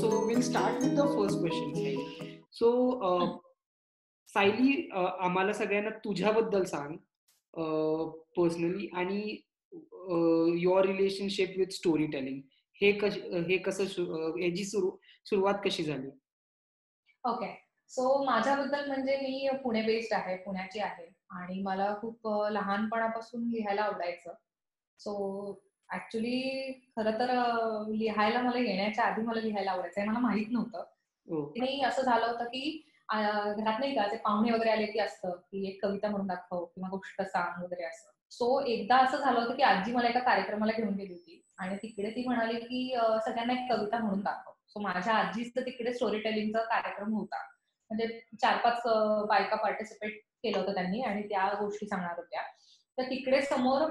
so we'll start with the first question. Saili. Uh, Sayali आम्हाला सगळ्यांना तुझ्याबद्दल सांग पर्सनली आणि your relationship with story telling हे कश हे कसं याची सुरुवात कशी झाली? ओके सो माझ्याबद्दल म्हणजे मी पुणे बेस्ड आहे पुण्याची आहे. आणि मला खूप लहानपणापासून लिहायला आवडायचं. सो ऍक्च्युली खर तर लिहायला मला येण्याच्या आधी मला लिहायला आवडायचं मला माहीत नव्हतं. नाही हो. असं झालं होतं की घरात नाही का ते पाहुणे वगैरे आले की असतं की एक कविता म्हणून दाखव किंवा गोष्ट सांग वगैरे असं. सो एकदा असं झालं होतं की आजी मला एका कार्यक्रमाला घेऊन गेली होती आणि तिकडे ती म्हणाली की सगळ्यांना एक कविता म्हणून दाखव. सो माझ्या आजीचं तिकडे स्टोरी टेलिंगचा कार्यक्रम होता. म्हणजे चार पाच बायका पार्टिसिपेट केलं होतं त्यांनी आणि त्या गोष्टी सांगणार होत्या. तर तिकडे समोर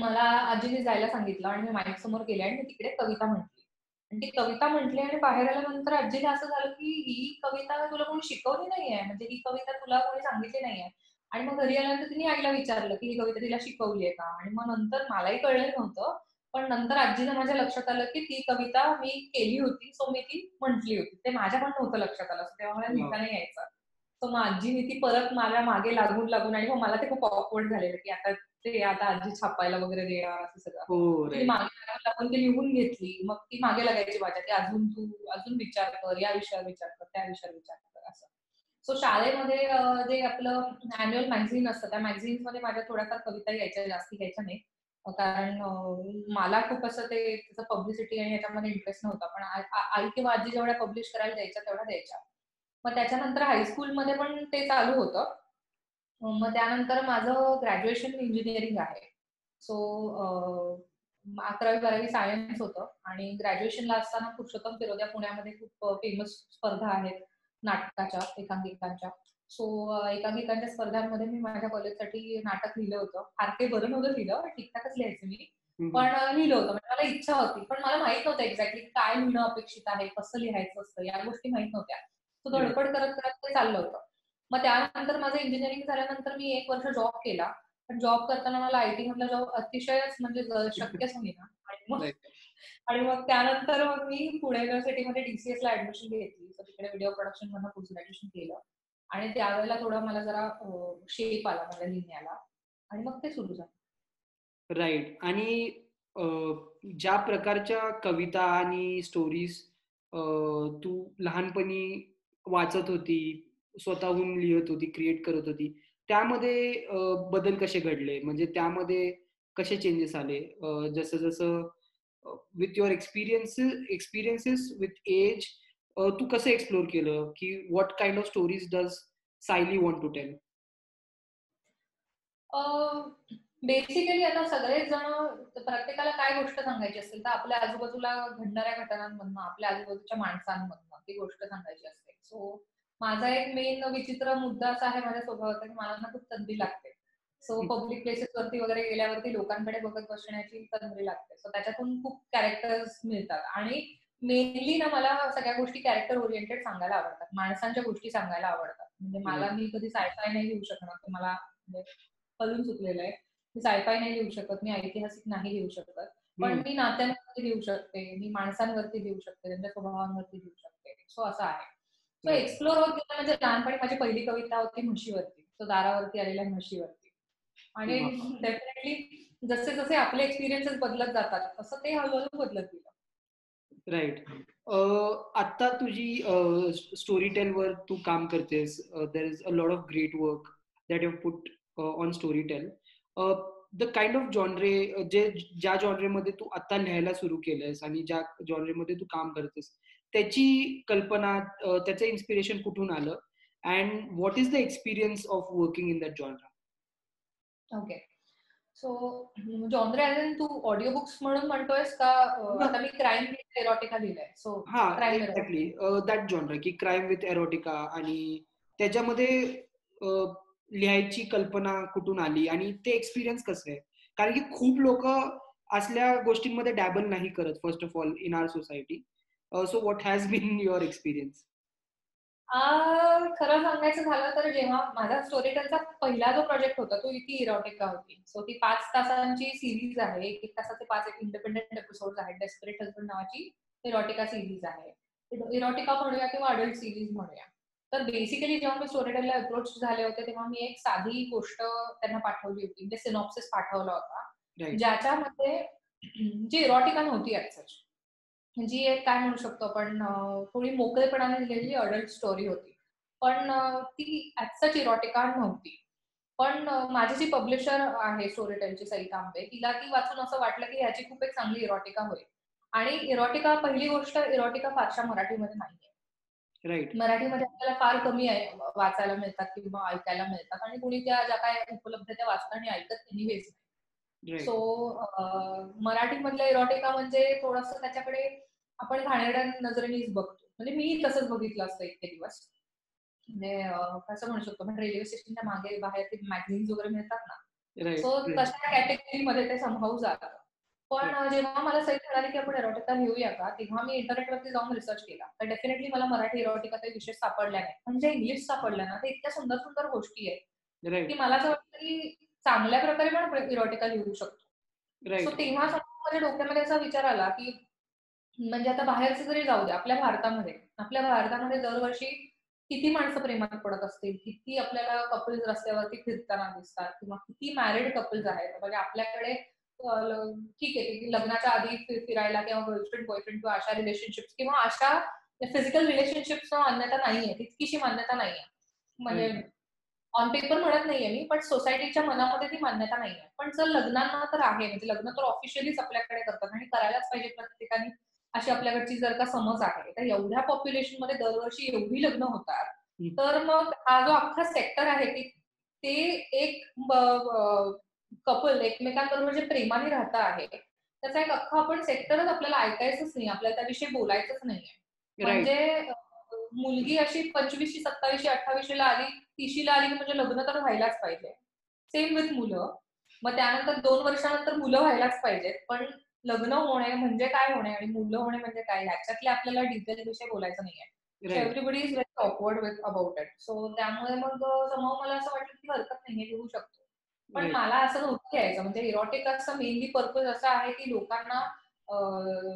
मला आजीने जायला सांगितलं आणि मी माईक समोर गेले आणि मी तिकडे कविता म्हटली. आणि ती कविता म्हटली आणि बाहेर आल्यानंतर आजीला असं झालं की ही कविता तुला कोणी शिकवली नाहीये. म्हणजे ही कविता तुला कोणी सांगितली नाहीये. आणि मग घरी आल्यानंतर तिने आईला विचारलं की ही कविता तिला शिकवली आहे का? आणि मग नंतर मलाही कळलं नव्हतं. पण नंतर आजीनं माझ्या लक्षात आलं की ती कविता मी केली होती सो मी ती म्हटली होती. ते माझ्या पण नव्हतं लक्षात आलं तेव्हा मला लिहिता नाही यायचं. सो आजीने ती परत माझ्या मागे लागून लागून आणि मग मला ते खूप ऑकवर्ड झालेलं की आता ते आता आजी छापायला वगैरे देणार असं सगळं. हो मागे लागून ती लिहून घेतली. मग ती मागे लागायची माझ्या की अजून तू अजून विचार कर या विषयावर विचार कर त्या विषयावर विचार कर असं. सो शाळेमध्ये जे आपलं अॅन्युअल मॅगझिन असतं त्या मॅगझिन्समध्ये माझ्या थोड्याफार कविता यायच्या जास्ती घ्यायच्या नाही कारण मला खूप असं ते त्याचं पब्लिसिटी आणि याच्यामध्ये इंटरेस्ट नव्हता. पण आई किंवा आजी जेवढ्या पब्लिश करायला द्यायच्या तेवढ्या द्यायच्या. मग त्याच्यानंतर हायस्कूलमध्ये पण ते चालू होतं. मग त्यानंतर माझं ग्रॅज्युएशन इंजिनिअरिंग आहे. सो अकरावी बारावी सायन्स होतं. आणि ग्रॅज्युएशनला असताना पुरुषोत्तम फिरोद्या पुण्यामध्ये खूप फेमस स्पर्धा आहेत. नाटकाच्या एकांकिकांच्या. सो एकांकिकांच्या स्पर्धांमध्ये मी माझ्या कॉलेजसाठी नाटक लिहिलं होतं. फार काही बरं नव्हतं लिहिलं. ठीकठाकच लिहायचं मी. पण लिहिलं होतं. म्हणजे मला इच्छा होती. पण मला माहीत नव्हतं एक्झॅक्टली काय लिहिणं अपेक्षित आहे कसं लिहायचं असतं या गोष्टी माहीत नव्हत्या. सो धडपड करत करत ते चाललं होतं. मग त्यानंतर माझं इंजिनिअरिंग झाल्यानंतर मी एक वर्ष जॉब केला. पण जॉब करताना मला आयटी मधला जॉब अतिशयच म्हणजे शक्यच होईना. आणि मग आणि मग त्यानंतर मग मी पुणे युनिव्हर्सिटीमध्ये डीसीएस ला ऍडमिशन घेतली. तिकडे व्हिडिओ प्रोडक्शन मधून पोस्ट ग्रॅज्युएशन केलं. आणि त्यावेळेला थोडा मला जरा शेप आला मला लिहिण्याला. आणि मग ते सुरू झालं. राईट आणि ज्या प्रकारच्या कविता आणि स्टोरीज तू लहानपणी वाचत होती स्वतःहून लिहित होती क्रिएट करत होती. त्यामध्ये बदल कसे घडले? म्हणजे त्यामध्ये कसे चेंजेस आले? जसं जसं with your experience experiences with age तू कसं एक्सप्लोर केलं? की what kind of stories does Sayali want to tell basically आता सगळेच जण प्रत्येकाला काय गोष्ट सांगायची असेल तर आपल्या आजूबाजूला घडणाऱ्या घटनांमधनं आपल्या आजूबाजूच्या माणसांमधनं ती गोष्ट सांगायची असते. सो माझा एक मेन विचित्र मुद्दा असा आहे माझ्या स्वभावाचा की मला ना खूप तंद्री लागते. सो पब्लिक प्लेसेस वरती वगैरे गेल्यावरती लोकांकडे बघत बसण्याची तंद्री लागते. सो त्याच्यातून खूप कॅरेक्टर्स मिळतात. आणि मेनली ना मला सगळ्या गोष्टी कॅरेक्टर ओरिएंटेड सांगायला आवडतात. माणसांच्या गोष्टी सांगायला आवडतात. म्हणजे मला मी कधी सायफाय नाही लिहू शकणार ते मला म्हणजे कळून चुकलेलं आहे. मी सायफाय नाही लिहू शकत मी ऐतिहासिक नाही लिहू शकत. पण मी नात्यांवरती लिहू शकते मी माणसांवरती लिहू शकते त्यांच्या स्वभावांवरती लिहू शकते. सो असं आहे. सो एक्सप्लोर होत गेलं म्हणजे लहानपणी माझी पहिली कविता होती म्हशीवरती. सो दारावरती आलेल्या म्हशीवरती. आणि डेफिनेटली जसे जसे आपले एक्सपिरियन्सेस बदलत जातात तसं ते हळूहळू बदलत गेलं. राईट आता तुझी स्टोरी टेल वर तू काम करतेस. There is a lot of great work that you put on story tell the kind of genre जे ज्या जॉनरेमध्ये तू आता लिहायला सुरू केलंयस आणि ज्या जॉनरेमध्ये तू काम करतेस त्याची कल्पना त्याचं इन्स्पिरेशन कुठून आलं? And what is the experience of working in that genre okay so genre as Tu audio books म्हणून म्हणतोयस का आता मी क्राईम विथ एरोटिका लिहिलंय. सो हा एक्झॅक्टली दॅट जॉनरा की क्राईम विथ एरोटिका आणि त्याच्यामध्ये लिहायची कल्पना कुठून आली आणि ते एक्सपिरियन्स कसं आहे? कारण की खूप लोक असल्या गोष्टींमध्ये डॅबल नाही करत first of all in our society so what has been your experience खरं सांगायचं झालं तर जेव्हा माझा स्टोरी टेलचा पहिला जो प्रोजेक्ट होता तो इथे इरोटिका होती. सो ती पाच तासांची सिरीज आहे. एक एक तासाचे पाच इंडिपेंडेंट एपिसोड आहेत. डेस्परेट हजबंड नावाची इरोटिका सिरीज आहे. इरोटिका म्हणूया किंवा अडल्ट सिरीज म्हणूया. तर बेसिकली जेव्हा मी स्टोरीटेलला अप्रोच झाले होते तेव्हा मी एक साधी गोष्ट त्यांना पाठवली होती. म्हणजे सिनॉप्सिस पाठवला होता. ज्याच्यामध्ये जी इरोटिका नव्हती ऍक्सेस जी एक काय म्हणू शकतो आपण थोडी मोकळेपणाने लिहिलेली अडल्ट स्टोरी होती. पण ती ऍक्सच इरोटिका नव्हती. पण माझी जी पब्लिशर आहे स्टोरीटेलची सई तांबे तिला ती वाचून असं वाटलं की ह्याची खूप एक चांगली इरोटिका होईल. आणि इरोटिका पहिली गोष्ट इरोटिका फारशा मराठीमध्ये नाहीये. राईट मराठीमध्ये आपल्याला फार कमी आहे वाचायला मिळतात किंवा ऐकायला मिळतात आणि कुणी त्या ज्या काय उपलब्ध त्या वाचतात आणि ऐकत एनिवेज सो मराठीमधल्या इरोटिका म्हणजे थोडस त्याच्याकडे आपण घाणेरड्या नजरेनेच बघतो. म्हणजे मी तसंच बघितलं असतं इतके दिवस. म्हणजे कसं म्हणू शकतो म्हणजे रेल्वे स्टेशनच्या मागे बाहेर ते मॅगझिन्स वगैरे मिळतात ना. सो तशा कॅटेगरीमध्ये ते संभाव जातात पण जेव्हा मला सही मिळाली की आपण एरोटिका लिहूया का तेव्हा मी इंटरनेटवरती जाऊन रिसर्च केला. तर डेफिनेटली मला मराठी एरोटिका काही विषय सापडल्या नाही म्हणजे इंग्लिश सापडल्या ना ते इतक्या सुंदर सुंदर गोष्टी आहेत की मला असं वाटतं की चांगल्या प्रकारे पण इरोटिका लिहू शकतो. सो तेव्हा माझ्या डोक्यामध्ये असा विचार आला की म्हणजे आता बाहेरचे जरी जाऊ दे आपल्या भारतामध्ये आपल्या भारतामध्ये दरवर्षी किती माणसं प्रेमात पडत असतील? किती आपल्याला कपल्स रस्त्यावरती फिरताना दिसतात? किंवा किती मॅरिड कपल्स आहेत? म्हणजे आपल्याकडे ठीक आहे की लग्नाच्या आधी फिरायला किंवा गर्लफ्रेंड बॉयफ्रेंड किंवा अशा रिलेशनशिप किंवा अशा फिजिकल रिलेशनशिप्स मान्यता नाहीये तितकीशी मान्यता नाहीये. म्हणजे ऑन पेपर म्हणत नाहीये मी पण सोसायटीच्या मनामध्ये ती मान्यता नाहीये. पण जर लग्नांना तर आहे म्हणजे लग्न तर ऑफिशियलीच आपल्याकडे करतात आणि करायलाच पाहिजे प्रत्येकाने. अशी आपल्याकडची जर का समज आहे तर एवढ्या पॉप्युलेशनमध्ये दरवर्षी एवढी लग्न होतात तर मग हा जो अख्खा सेक्टर आहे की ते एक कपल एकमेकांबरोबर जे प्रेमाने राहता आहे. त्याचा एक अख्खा आपण सेक्टरच आपल्याला ऐकायचंच नाही आपल्याला त्याविषयी बोलायचंच नाहीये. म्हणजे मुलगी अशी पंचवीसशे सत्तावीसशे अठ्ठावीसशेला आली तिशीला आली म्हणजे लग्न तर व्हायलाच पाहिजे. सेम विथ मुलं. मग त्यानंतर दोन वर्षानंतर मुलं व्हायलाच पाहिजेत. पण लग्न होणे म्हणजे काय होणे आणि मुलं होणे म्हणजे काय ह्याच्यातले आपल्याला डिटेल विषय बोलायचं नाहीये. Everybody is very awkward with about it so त्यामुळे मग समोर मला असं वाटलं की हरकत नाहीये घेऊ शकतो. पण मला असं नव्हतं घ्यायचं. म्हणजे इरोटिकाचा मेनली पर्पज असा आहे की लोकांना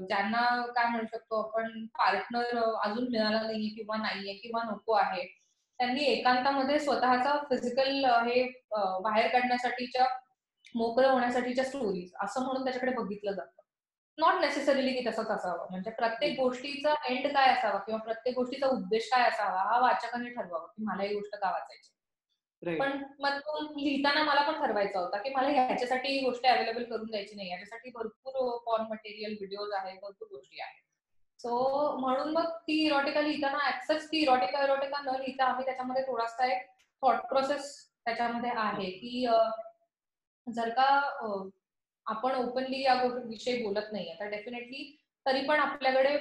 ज्यांना काय म्हणू शकतो आपण पार्टनर अजून मिळाला नाहीये किंवा नाहीये किंवा नको आहे त्यांनी एकांतामध्ये स्वतःचा फिजिकल हे बाहेर काढण्यासाठीच्या मोकळं होण्यासाठीच्या स्टोरीज असं म्हणून त्याच्याकडे बघितलं जातं. नॉट नेसेसरीली की तसंच असावं. म्हणजे प्रत्येक गोष्टीचा एंड काय असावा किंवा प्रत्येक गोष्टीचा उद्देश काय असावा हा वाचकाने ठरवावा की मला ही गोष्ट का वाचायची पण मग तो लिहिताना मला पण ठरवायचा होता की मला ह्याच्यासाठी गोष्टी अवेलेबल करून द्यायची नाही. याच्यासाठी भरपूर फॉर्म मटेरियल व्हिडिओज आहेत भरपूर गोष्टी आहेत. सो म्हणून मग ती इरोटिका लिहिताना ऍक्सेस ती इरोटिका इरोटिका न लिहिता आम्ही त्याच्यामध्ये थोडासा एक थॉट प्रोसेस त्याच्यामध्ये आहे की जर का आपण ओपनली या विषयी बोलत नाहीये तर डेफिनेटली तरी पण आपल्याकडे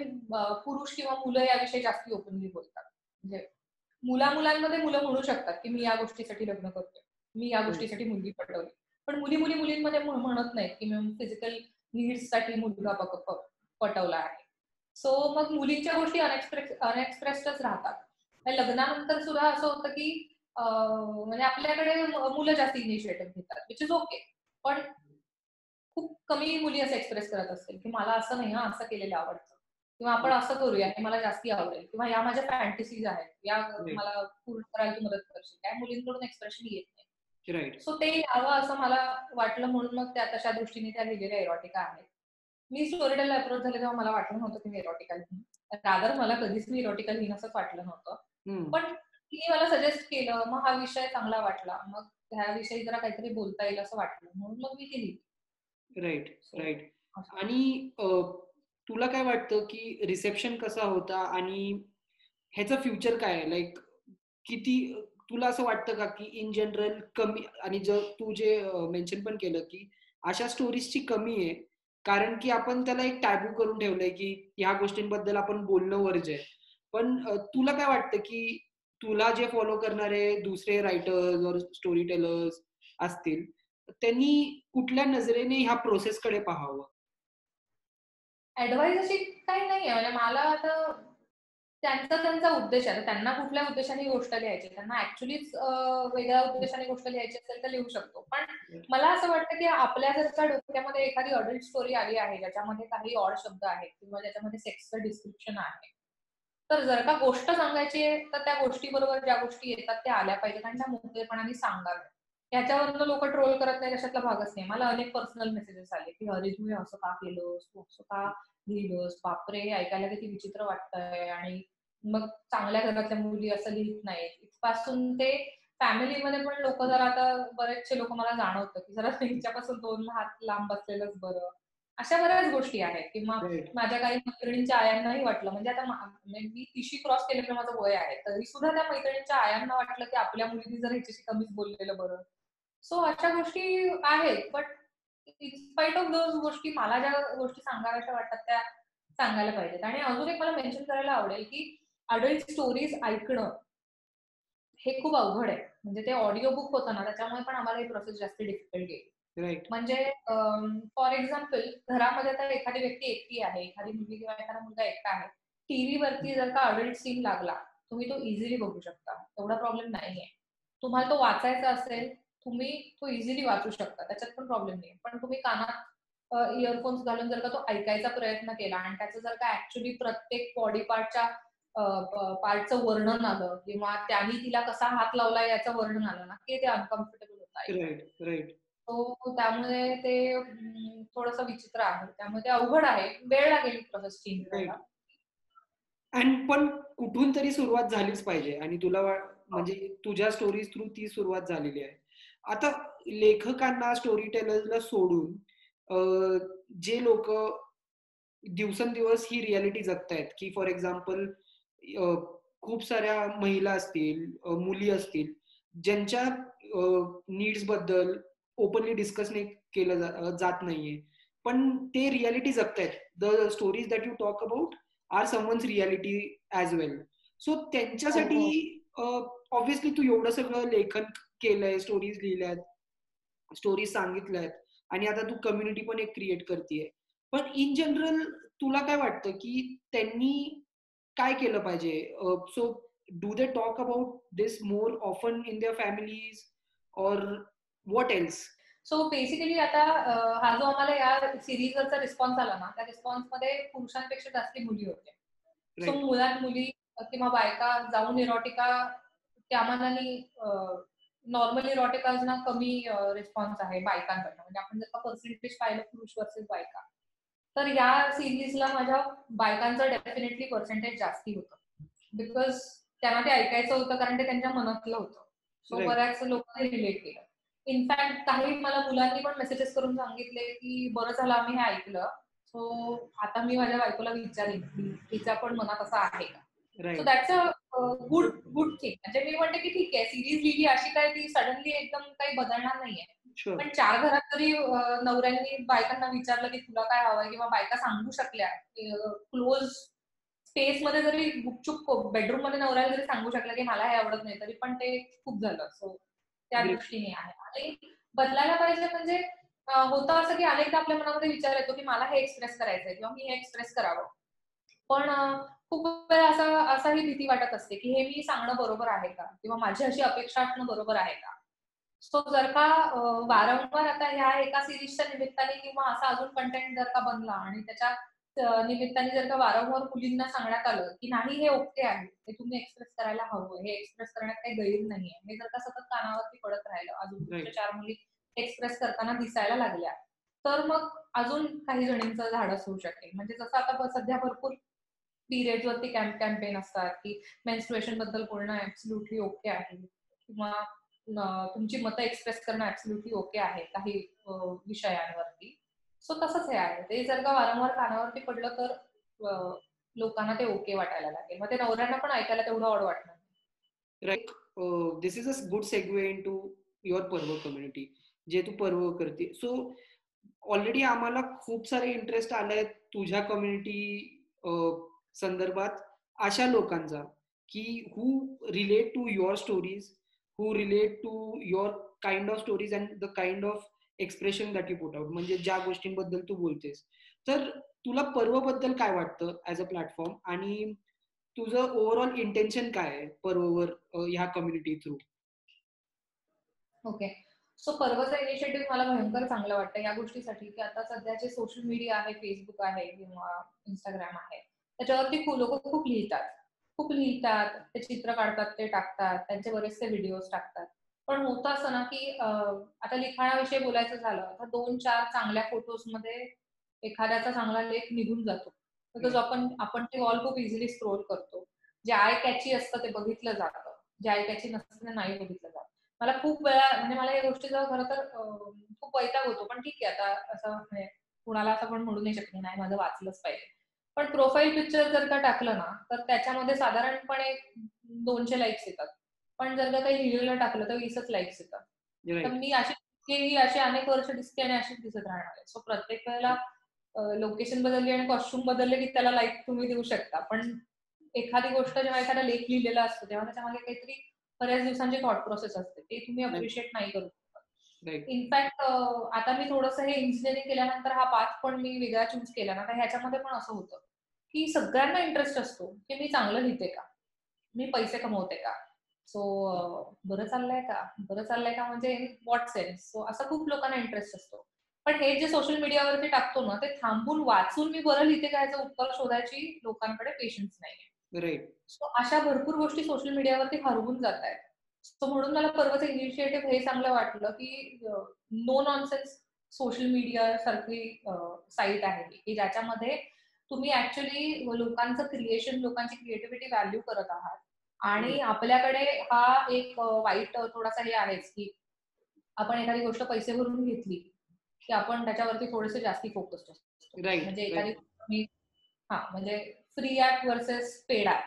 पुरुष किंवा मुलं याविषयी जास्ती ओपनली बोलतात. म्हणजे मुला मुलांमध्ये मुलं म्हणू शकतात की मी या गोष्टीसाठी लग्न करतोय मी या गोष्टीसाठी मुलगी पटवली. पण मुली मुली मुलींमध्ये म्हणत नाहीत की मी फिजिकल नीड्ससाठी मुलगा पटवला आहे. सो मग मुलींच्या गोष्टी अनएक्सप्रेस अनएक्सप्रेस्डच राहतात. लग्नानंतर सुद्धा असं होतं की म्हणजे आपल्याकडे मुलं जास्त इनिशिएटिव्ह घेतात विच इज ओके पण खूप कमी मुली असं एक्सप्रेस करत असतील की मला असं नाही हा असं केलेलं आवडतं. किंवा आपण असं करूया हे मला जास्ती आवडेल किंवा या माझ्या फॅन्टसीज आहेत या मला पूर्ण करायला मदत करशील. त्या मुलींकडून एक्सप्रेशन येत नाही. सो ते यावं असं मला वाटलं म्हणून मग त्या तशा दृष्टीने त्या लिहिलेल्या एरोटिका आहेत. मी स्टोरीटेलला अप्रोच झाले तेव्हा मला वाटलं नव्हतं की मी एरोटिका लिहीन. रादर मला कधीच मी एरोटिका लिहिन असंच वाटलं नव्हतं. पण तिने मला सजेस्ट केलं मग हा विषय चांगला वाटला. मग ह्याविषयी जरा काहीतरी बोलता येईल असं वाटलं. म्हणून मग मी ती लिहिली. राईट राईट आणि तुला काय वाटतं की रिसेप्शन कसा होता आणि ह्याचं फ्युचर काय आहे? लाईक किती तुला असं वाटतं का की इन जनरल कमी आणि जर तू जे मेन्शन पण केलं की अशा स्टोरीजची कमी आहे कारण की आपण त्याला एक टॅबू करून ठेवलंय की ह्या गोष्टींबद्दल आपण बोलणं वर्जे पण तुला काय वाटतं की तुला जे फॉलो करणारे दुसरे रायटर्स और स्टोरी टेलर्स असतील त्यांनी कुठल्या नजरेने ह्या प्रोसेसकडे पाहावं? ऍडवाइस अशी काही नाहीये. म्हणजे मला आता त्यांचा त्यांचा उद्देश आहे. त्यांना कुठल्या उद्देशाने गोष्ट लिहायची त्यांना ऍक्च्युलीच वेगळ्या उद्देशाने गोष्ट लिहायची असेल तर लिहू शकतो. पण मला असं वाटतं की आपल्या जर डोक्यामध्ये एखादी अडल्ट स्टोरी आली आहे ज्याच्यामध्ये काही ऑड शब्द आहेत किंवा ज्याच्यामध्ये सेक्सचं डिस्क्रिप्शन आहे. तर जर का गोष्ट सांगायची आहे तर त्या गोष्टीबरोबर ज्या गोष्टी येतात त्या आल्या पाहिजेत आणि त्या मोकळेपणाने सांगाव्यात. याच्यावरनं लोक ट्रोल करत नाही त्याच्यातला भागच नाही. मला अनेक पर्सनल मेसेजेस आले की अरे तुम्ही असं का केलंस? तू असं का लिहिलंस? बापरे ऐकायला किती विचित्र वाटतंय. आणि मग चांगल्या घरातल्या मुली असं लिहित नाहीत. इथपासून ते फॅमिलीमध्ये पण लोक जरा आता बरेचसे लोक मला जाणवतं की जरा त्यांच्यापासून दोन हात लांब बसलेलंच बरं. अशा बऱ्याच गोष्टी आहेत. किंवा माझ्या काही मैत्रिणींच्या आयांनाही वाटलं. म्हणजे आता म्हणजे मी तिशी क्रॉस केलेलं माझं वय आहे. तरी सुद्धा त्या मैत्रिणींच्या आयांना वाटलं की आपल्या मुलीने जर ह्याच्याशी कमीच बोललेलं बरं. सो अशा गोष्टी आहेत बट स्पाइट ऑफ दोज गोष्टी मला ज्या गोष्टी सांगाव्याशा वाटतात त्या सांगायला पाहिजेत. आणि अजून एक मला मेन्शन करायला आवडेल की अडल्ट स्टोरीज ऐकणं हे खूप अवघड आहे. म्हणजे ते ऑडिओ बुक होतं ना त्याच्यामुळे पण आम्हाला ही प्रोसेस जास्त डिफिकल्ट गेली. म्हणजे फॉर एक्झाम्पल घरामध्ये तर एखादी व्यक्ती एकटी आहे एखादी मुलगी किंवा एखादा मुलगा एकटा आहे टीव्ही वरती जर का अडल्ट सीन लागला तुम्ही तो इझिली बघू शकता. एवढा प्रॉब्लेम नाहीये. तुम्हाला तो वाचायचा असेल तुम्ही तो इझिली वाचू शकता. त्याच्यात पण प्रॉब्लेम नाही पण तुम्ही कानात इयरफोन्स घालून जर का तो ऐकायचा प्रयत्न केला आणि त्याचं जर का ऍक्च्युली प्रत्येक बॉडी पार्टच्या पार्टचं वर्णन आलं किंवा त्यांनी तिला कसा हात लावला याचं वर्णन आलं ना की ते अनकम्फर्टेबल होत तो त्यामुळे ते थोडस विचित्र आहे. त्यामुळे ते अवघड आहे. वेळ लागेल प्रोसेस चेंज करायला आणि पण कुठून तरी सुरुवात झालीच पाहिजे. आणि तुला म्हणजे तुझ्या स्टोरीज थ्रू ती सुरुवात झालेली आहे. आता लेखकांना स्टोरी टेलर्सला सोडून जे लोक दिवसेंदिवस ही रियालिटी जगतायत की फॉर एक्झाम्पल खूप साऱ्या महिला असतील मुली असतील ज्यांच्या नीड्सबद्दल ओपनली डिस्कस नाही केलं जात नाहीये. पण ते reality जगतायत. The stories that you talk about are someone's reality as well so त्यांच्यासाठी ऑब्व्हियसली तू एवढं सगळं लेखन केलंय स्टोरीज लिहिल्यात स्टोरीज सांगितल्यात. आणि आता तू कम्युनिटी पण एक क्रिएट करतेय. पण इन जनरल तुला काय वाटतं की त्यांनी काय केलं पाहिजे? So do they talk about this more often in their families or what else so basically आता हा जो आम्हाला या सिरीजचा रिस्पॉन्स आला ना त्या रिस्पॉन्समध्ये पुरुषांपेक्षा जास्त मुली होत्या. सो मुलात मुली किंवा बायका जाऊन इरोटिका त्या मनाने नॉर्मली ना कमी रिस्पॉन्स आहे बायकांकडनं. म्हणजे आपण जर का पर्सेंटेज पाहिलं पुरुष वर्सेस बायका. तर या सिरीजला माझ्या बायकांचं डेफिनेटली पर्सेंटेज जास्ती होतं. बिकॉज त्यांना ते ऐकायचं होतं कारण ते त्यांच्या मनातलं होतं. सो बऱ्याच लोकांनी रिलेट केलं. इनफॅक्ट काही मला मुलांनी पण मेसेजेस करून सांगितले की बरं झालं आम्ही हे ऐकलं. सो आता मी माझ्या बायकोला विचारेन की तिच्या पण मनात असं आहे का? So that's a good good thing. म्हणजे मी म्हणते की ठीक आहे सिरीज लिहिली अशी काय ती सडनली एकदम काही बदलणार नाहीये. पण चार घरात तरी नवऱ्यांनी बायकांना विचारलं की तुला काय हवंय किंवा बायका सांगू शकल्या क्लोज स्पेस मध्ये जरी गुपचूप बेडरूममध्ये नवऱ्याला जरी सांगू शकलं की मला हे आवडत नाही तरी पण ते खूप झालं. सो त्या दृष्टीने आहे आणि बदलायला पाहिजे म्हणजे होतं असं की अनेकदा आपल्या मनामध्ये विचार येतो की मला हे एक्सप्रेस करायचंय किंवा मी हे एक्सप्रेस करावं. पण खूप वेळा असं असाही भीती वाटत असते की हे मी सांगणं बरोबर आहे का? किंवा माझी अशी अपेक्षा असणं बरोबर आहे का? सो जर का वारंवार आता ह्या एका सिरीजच्या निमित्ताने किंवा असा अजून कंटेंट जर का बनला आणि त्याच्या निमित्ताने जर का वारंवार मुलींना सांगण्यात आलं की नाही हे ओके आहे. हे तुम्ही एक्सप्रेस करायला हवं. हे एक्सप्रेस करण्यात काही गैर नाहीये. हे जर का सतत कानावरती पडत राहिलं अजून चार मुली एक्सप्रेस करताना दिसायला लागल्या तर मग अजून काही जणींचं धाडस होऊ शकेल. म्हणजे जसं आता सध्या भरपूर पिरियड वरती कॅम्प कॅम्पेन असतात की मेन्स्ट्रुएशनबद्दल बोलणं ऍब्सल्युटली ओके आहे. किंवा तुमची मतं एक्सप्रेस करणं ऍब्सल्युटली ओके आहे काही विषयांवरती. सो तसंच हे आहे. ते जर का वारंवार कानावरती पडलं तर लोकांना ते ओके वाटायला लागेल. मग ते नवऱ्यांना पण ऐकायला तेवढं आवड वाटणार. Right this is a good segue into your Parv community जे तू पर्व करते. सो ऑलरेडी आम्हाला खूप सारे इंटरेस्ट आलाय तुझ्या कम्युनिटी संदर्भात अशा लोकांचा की who relate to your stories who relate to your kind of stories and the kind of expression that you put out म्हणजे ज्या गोष्टींबद्दल तू बोलतेस. तर तुला पर्वबद्दल काय वाटतं ऍज अ प्लॅटफॉर्म आणि तुझं ओव्हरऑल इंटेन्शन काय आहे पर्ववर ह्या कम्युनिटी थ्रू ओके सो पर्वचा इनिशिएटिव्ह मला भयंकर चांगलं वाटतं या गोष्टीसाठी की आता सध्याचे सोशल मीडिया आहे फेसबुक आहे किंवा इंस्टाग्राम आहे त्याच्यावरती लोक खूप लिहितात खूप लिहितात, ते चित्र काढतात, ते टाकतात, त्यांचे बरेचसे व्हिडिओज टाकतात. पण होतं असं ना, की आता लिखाणाविषयी बोलायचं झालं, तर 2-4 चांगल्या फोटोजमध्ये एखाद्याचा चांगला लेख निघून जातो. बिकॉज. आपण आपण ते वॉल खूप इझिली स्क्रोल करतो. जे आय कॅची असतं ते बघितलं जातं. जे आय कॅची नसतं ते नाही बघितलं जात. मला खूप वेळा म्हणजे मला या गोष्टीचा खरं तर खूप वैताग होतो. पण ठीक आहे आता असं म्हणजे कुणाला असं पण म्हणू नाही शकत, नाही माझं वाचलंच पाहिजे. पण प्रोफाईल पिक्चर जर का टाकलं ना, तर त्याच्यामध्ये साधारणपणे 200 लाइक्स येतात. पण जर का काही लिहिलेलं टाकलं तर 20च लाइक्स येतात. तर. मी अशी ही अशी अनेक वर्ष दिसते आणि अशीच दिसत राहणार आहे. सो प्रत्येक वेळेला लोकेशन बदलली आणि कॉस्ट्यूम बदलले की त्याला लाईक तुम्ही देऊ शकता. पण एखादी गोष्ट जेव्हा एखादा लेख लिहिलेला असतो, तेव्हा त्याच्यामागे काहीतरी बऱ्याच दिवसांची थॉट प्रोसेस असते. ते तुम्ही. अप्रिशिएट नाही करू. इनफॅक्ट आता मी थोडंसं हे इंजिनिअरिंग केल्यानंतर हा पाथ पण मी वेगळा चूज केला ना, तर ह्याच्यामध्ये पण असं होतं, की सगळ्यांना इंटरेस्ट असतो, की मी चांगलं लिहिते का? मी पैसे कमवते का? सो बरं चाललंय का? बरं चाललंय का म्हणजे इन व्हॉट सेन्स? सो असा खूप लोकांना इंटरेस्ट असतो. पण हे जे सोशल मीडियावरती टाकतो ना, ते थांबून वाचून मी बरं लिहिते का याचं उत्तर शोधायची लोकांकडे पेशन्स नाहीये. सो अशा भरपूर गोष्टी सोशल मीडियावरती हरवून जातायत. सो म्हणून मला परवाचं इनिशिएटिव्ह हे चांगलं वाटलं, की नो नॉनसेन्स सोशल मीडिया सारखी साईट आहे, की ज्याच्यामध्ये तुम्ही ॲक्चुअली लोकांचं क्रिएशन, लोकांची क्रिएटिव्हिटी व्हॅल्यू करत आहात. आणि. आपल्याकडे हा एक वाईट थोडासा हे आहेच, की आपण एखादी गोष्ट पैसे भरून घेतली, की आपण त्याच्यावरती थोडेसे जास्ती फोकस्ड असतो. म्हणजे एखादी हां, म्हणजे free app versus paid app.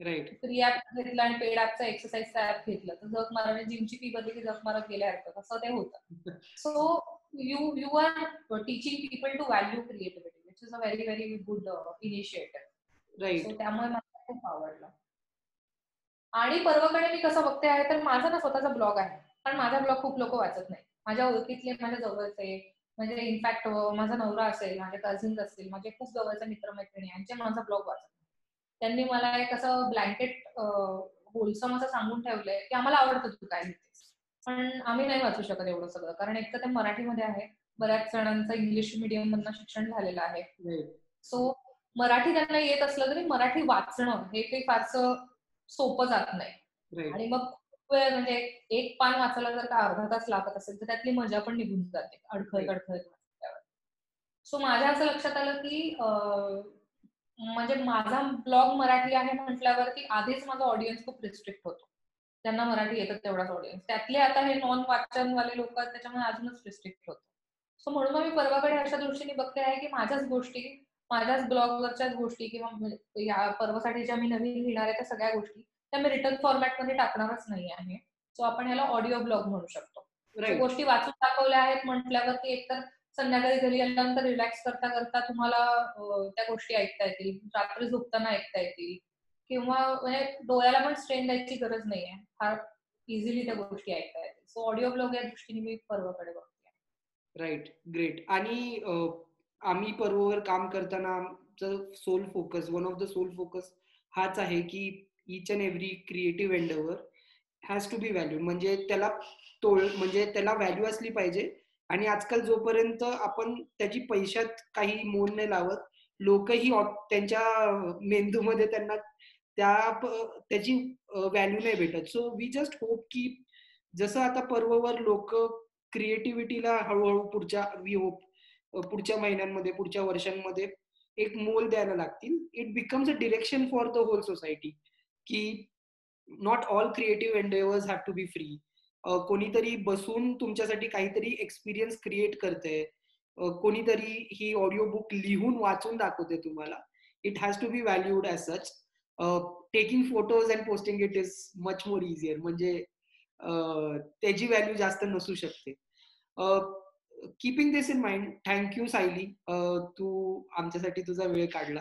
App घेतलं आणि पेड ॲपचं एक्सरसाइजचं ॲप घेतलं, तर जग मारत जिमची फी भरली की जग मारत गेल्यासारखं असं ते होतं. So you you are teaching people to value creativity which is a very, very good initiative. So right. त्यामुळे मला खूप आवडलं. आणि परवाकडे मी कसं बघते आहे, तर माझा ना स्वतःचा ब्लॉग आहे. पण माझा ब्लॉग खूप लोकं वाचत नाही. माझ्या ओळखीतले, माझ्या जवळचे म्हणजे इनफॅक्ट माझा नवरा असेल, माझे कझिन्स असतील, माझे खूप जवळचे मित्र-मैत्रिणी यांचे माझा ब्लॉग वाचत. त्यांनी मला एक असं ब्लँकेट होलसम असं सांगून ठेवलंय, की आम्हाला आवडतं तू काय लिहितेस. पण आम्ही नाही वाचू शकत एवढं सगळं. कारण एक तर ते मराठीमध्ये आहे. बऱ्याच जणांचं इंग्लिश मीडियममधनं शिक्षण झालेलं आहे. सो मराठी त्यांना येत असलं तरी मराठी वाचणं हे काही फारसं सोपं जात नाही. आणि मग खूप वेळ म्हणजे एक पान वाचायला जर का अर्धा तास लागत असेल, तर त्यातली मजा पण निघून जाते अडखळत. अडखळत वाचल्यावर. सो माझ्या असं लक्षात आलं, की म्हणजे माझा ब्लॉग मराठी आहे म्हटल्यावरती आधीच माझा ऑडियन्स खूप रिस्ट्रिक्ट होतो. त्यांना मराठी येतं तेवढाच ऑडियन्स. त्यातले आता हे नॉन वाचनवाले लोकं आहेत त्याच्यामुळे अजूनच रिस्ट्रिक्ट होतं. सो म्हणून मी परवाकडे अशा दृष्टीने बघते आहे, की माझ्याच गोष्टी, माझ्याच ब्लॉगवरच्याच गोष्टी किंवा या पर्वासाठी ज्या मी नवीन लिहिणार आहे त्या सगळ्या गोष्टी, त्या मी रिटन फॉर्मॅटमध्ये टाकणारच नाही आहे. सो आपण ह्याला ऑडिओ ब्लॉग म्हणू शकतो. गोष्टी वाचून दाखवल्या आहेत म्हटल्यावरती एकतर संध्याकाळी घरी आल्यानंतर रिलॅक्स करता-करता तुम्हाला त्या गोष्टी ऐकता येतील. रात्री झोपताना ऐकता येतील किंवा म्हणजे डोळ्याला पण स्ट्रेन द्यायची गरज नाहीये. फार इझिली त्या गोष्टी ऐकता येतील. सो ऑडिओ ब्लॉग या दृष्टीने मी पर्वाकडे बघते. Right great. आणि आम्ही पर्ववर काम करताना आमचं sole focus, one of the sole focus हाच आहे, की each and every creative एंडवर has to be value म्हणजे त्याला तोळ म्हणजे त्याला व्हॅल्यू असली पाहिजे आणि आजकाल जोपर्यंत आपण त्याची पैशात काही मोल नाही लावत, लोकही त्यांच्या मेंदूमध्ये त्यांना त्या त्याची व्हॅल्यू नाही भेटत. सो वी जस्ट होप, की जसं आता पर्ववर लोक क्रिएटिव्हिटीला हळूहळू पुढच्या वी होप पुढच्या महिन्यांमध्ये, पुढच्या वर्षांमध्ये एक मोल द्यायला लागतील. It becomes a direction for the whole society, की not all creative endeavours have to be free. कोणीतरी बसून तुमच्यासाठी काहीतरी एक्सपिरियन्स क्रिएट करते कोणीतरी ही ऑडिओ बुक लिहून वाचून दाखवते तुम्हाला. It has to be valued as such. Taking photos and posting it is much more easier म्हणजे त्याची व्हॅल्यू जास्त नसू शकते. अ, keeping this in mind, thank you Sayali. तू आमच्यासाठी तुझा वेळ काढला.